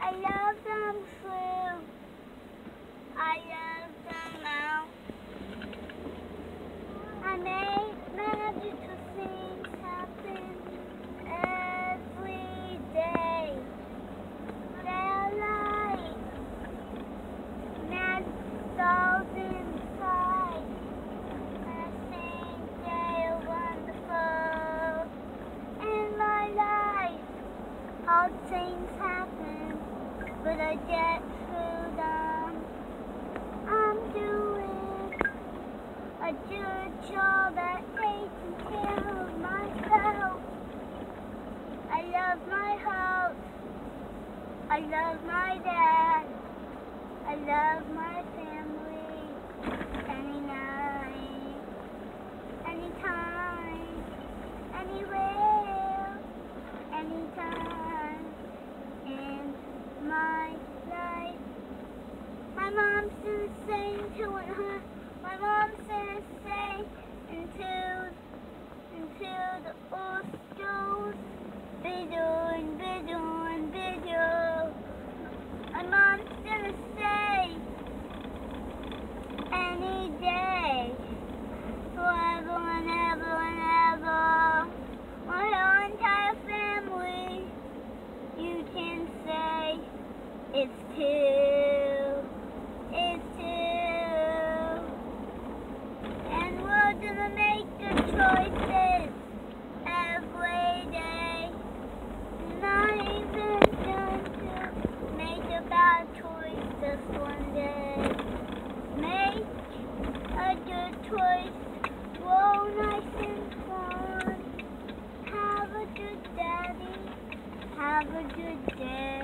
I love them true. I love Hard things happen, but I get through them. I'm doing a good job at taking care of myself. I love my house. I love my dad. I love my family. Any night, anytime, anywhere, anytime in my life. My mom's the her. My mom's the same until until the goes bigger and bigger and bigger. My mom's gonna say any day, forever and ever and ever. My whole entire family, you can say it's two, Have a good day.